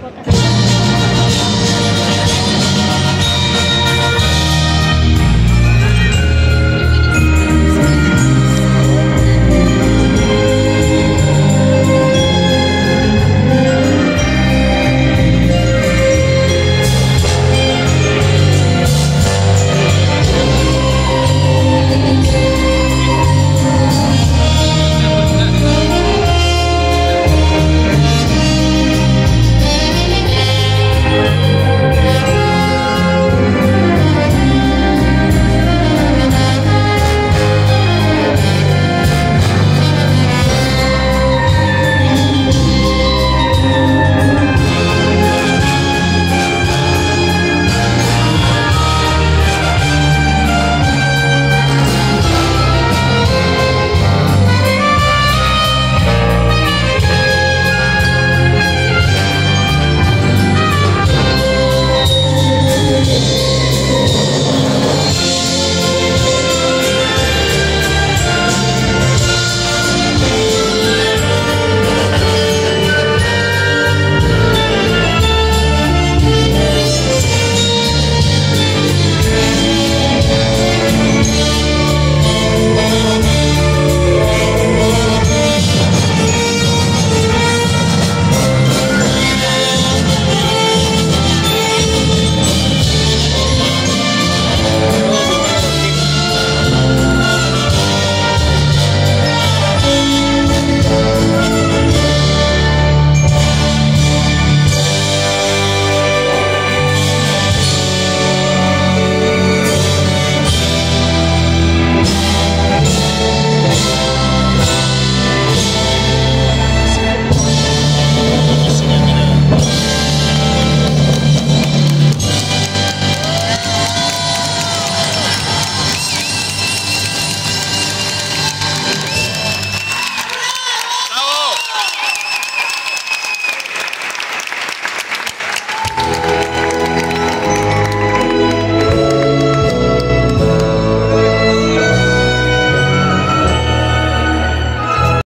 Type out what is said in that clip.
Botas